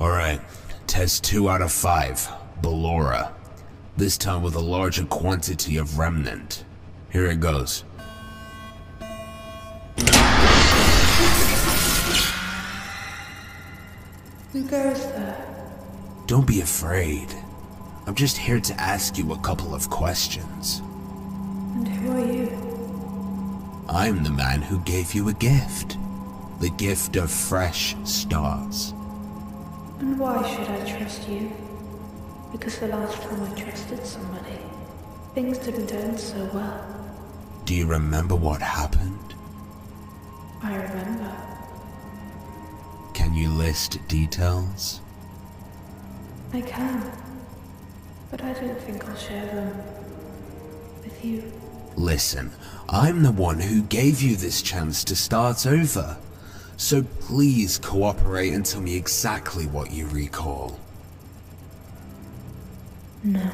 Alright, test 2 out of 5. Ballora. This time with a larger quantity of remnant. Here it goes. Who goes there? Don't be afraid. I'm just here to ask you a couple of questions. And who are you? I'm the man who gave you a gift. The gift of fresh stars. And why should I trust you? Because the last time I trusted somebody, things didn't end so well. Do you remember what happened? I remember. Can you list details? I can. But I don't think I'll share them with you. Listen, I'm the one who gave you this chance to start over. So please cooperate and tell me exactly what you recall. No.